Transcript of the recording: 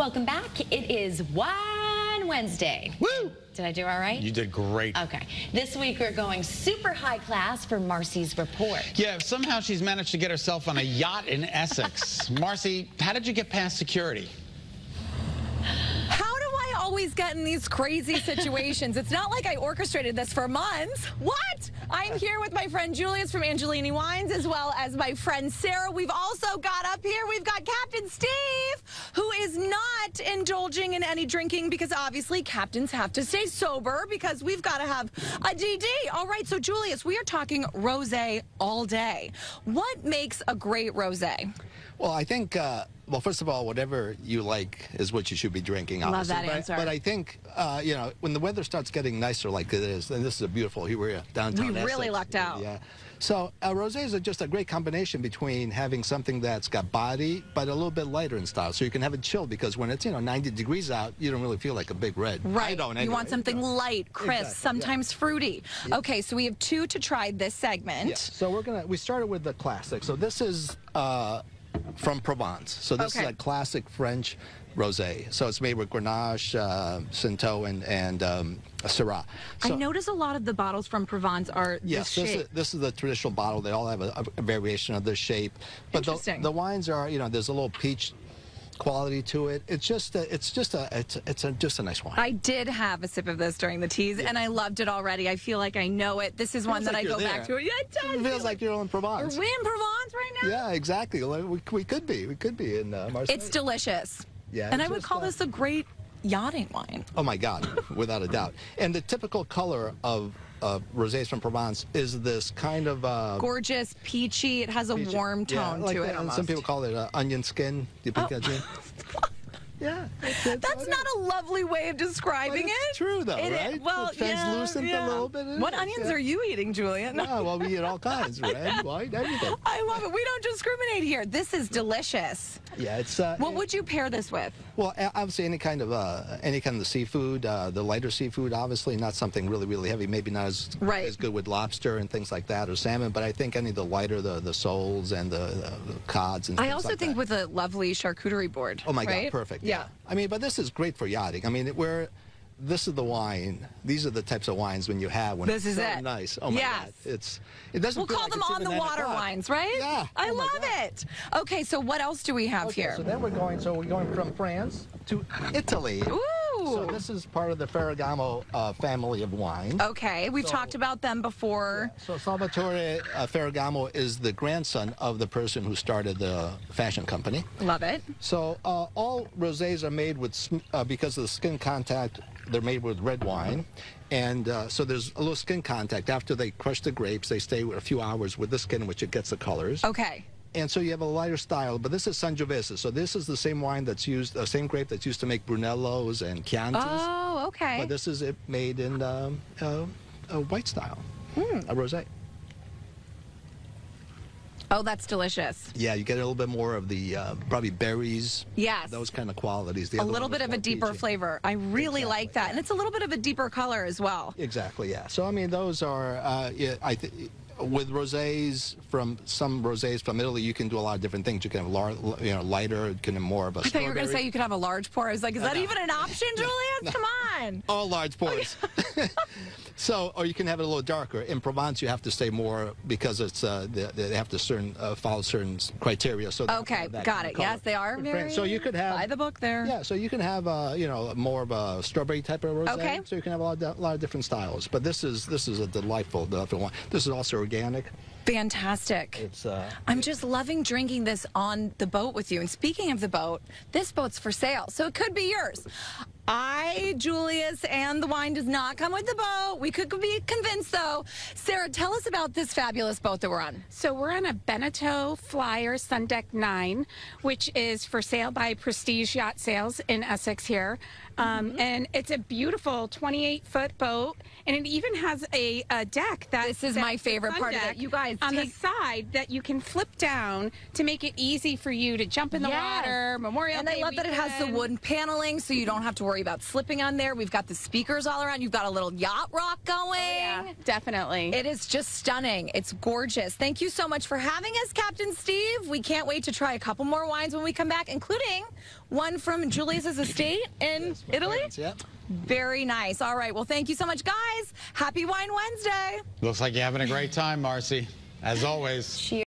Welcome back. It is Wine Wednesday. Woo! Did I do all right? You did great. Okay. This week we're going super high class for Marcy's report. Yeah, somehow she's managed to get herself on a yacht in Essex. Marcy, how did you get past security? How do I always get in these crazy situations? it's not like I orchestrated this for months. What? I'm here with my friend Julius from Angelini Wines, as well as my friend Sarah. We've also got up here, we've got Captain Steve, who is indulging in any drinking because obviously captains have to stay sober because we've got to have a DD. All right, so Julius, we are talking rosé all day. What makes a great rosé? Well, I think, uh, well, first of all, whatever you like is what you should be drinking. Love obviously. that but, answer. But I think, uh, you know, when the weather starts getting nicer like it is, and this is a beautiful, here we're downtown We really Essex, lucked out. Yeah. So uh, rosés are just a great combination between having something that's got body, but a little bit lighter in style. So you can have it chilled because when it's, you know, 90 degrees out, you don't really feel like a big red. I Right. don't you want something light, crisp, Exactly, yeah. sometimes fruity. Okay, so we have two to try this segment. Yeah. So we're gonna we started with the classic. So this is uh, from Provence. So this Okay. is a classic French rosé. So it's made with Grenache, uh, Cinsault, and and um, Syrah. So, I notice a lot of the bottles from Provence are Yes, this this shape. is, this is the traditional bottle. They all have a, a variation of the shape, but the, the wines are, you know, there's a little peach quality to it. It's just, a, it's just a, it's, it's a, just a nice wine. I did have a sip of this during the tease, and I loved it already. I feel like I know it. This is one that like I go you're back there. to. Yeah, it does. it feels like you're in Provence. We're in Provence right now? Yeah, exactly. We, we could be. We could be in uh, Marseille. It's delicious. Yeah, And I would call uh, this a great yachting wine. Oh my God, without a doubt. And the typical color of uh, from Provence is this kind of uh, Gorgeous, peachy. It has a peach- warm yeah, tone like to that. it. Some people call it uh, onion skin. Do you think Oh. that's it? Yeah, it's That's not a lovely way of describing But it's it. true, though, It is- right? Well, It's translucent a yeah, yeah. little bit, What is, onions yeah. are you eating, Julian? Yeah, well, we eat all kinds, red, white, everything. I love it. We don't discriminate here. This is delicious. Yeah, it's. Uh, What would you pair this with? Well, obviously, any kind of uh, any kind of seafood, uh, the lighter seafood, obviously not something really, really heavy. Maybe not as Right. as good with lobster and things like that, or salmon. But I think any of the lighter, the the soles and the, the cods and. I also like think that. with a lovely charcuterie board. Oh my right? God, perfect. Yeah. I mean, but this is great for yachting. I mean, we're. This is the wine. These are the types of wines when you have when This it's is so it. nice. Oh my Yes. God, it's it doesn't. We'll call like them on the water wines, right? Yeah. Oh, I Oh love it. Okay, so what else do we have Okay, here? So then we're going. So we're going from France to Italy. Ooh. So this is part of the Ferragamo uh, family of wines. okay, we've So- talked about them before. So Salvatore uh, Ferragamo is the grandson of the person who started the fashion company. Love it. So uh, all rosés are made with, uh, because of the skin contact, they're made with red wine. And uh, so there's a little skin contact. After they crush the grapes, they stay a few hours with the skin, which it gets the colors. Okay. And so you have a lighter style, but this is Sangiovese. So this is the same wine that's used, the same grape that's used to make Brunellos and Chiantis. Oh, okay. But this is it made in um, uh, a white style, Hmm. a rosé. Oh, that's delicious. Yeah, you get a little bit more of the uh, probably berries. Yes. Those kind of qualities. The a little bit of a deeper peachy. flavor. I really Exactly, like that. And it's a little bit of a deeper color as well. Exactly. Yeah. So I mean, those are uh, yeah, I th- with rosés from some rosés from Italy, you can do a lot of different things. You can have lar- you know lighter, you can have more of a I thought you were going to say you could have a large pour. I was like, is that no. even an option, Julius? Come on. all large pours. So, or you can have it a little darker. In Provence, you have to stay more because it's uh, they, they have to certain uh, follow certain criteria. So Okay, got kind of it. color. Yes, they are very So you could have by the book there. Yeah, so you can have uh, you know more of a strawberry type of rosé. Okay. So you can have a lot, of, lot of different styles. But this is this is a delightful, delightful one. This is also organic. Fantastic. It's uh, I'm just loving drinking this on the boat with you. And speaking of the boat, this boat's for sale, so it could be yours. I, Julius, and the wine does not come with the boat. We could be convinced, though. Sarah, tell us about this fabulous boat that we're on. So we're on a Beneteau Flyer Sundeck 9, which is for sale by Prestige Yacht Sales in Essex here. Um, And it's a beautiful 28-foot boat, and it even has a, a deck that This is that- my favorite part of it. You guys, on the side that you can flip down to make it easy for you to jump in the Yes. water. Memorial And Day I love that it has the wooden paneling, so you don't have to worry worry about slipping on there. We've got the speakers all around. You've got a little yacht rock going. Oh, Yeah, definitely. It is just stunning. It's gorgeous. Thank you so much for having us, Captain Steve. We can't wait to try a couple more wines when we come back, including one from Julius's estate in Italy. Yeah. Very nice. All right. Well, thank you so much, guys. Happy Wine Wednesday. Looks like you're having a great time, Marcy. As always. Cheers.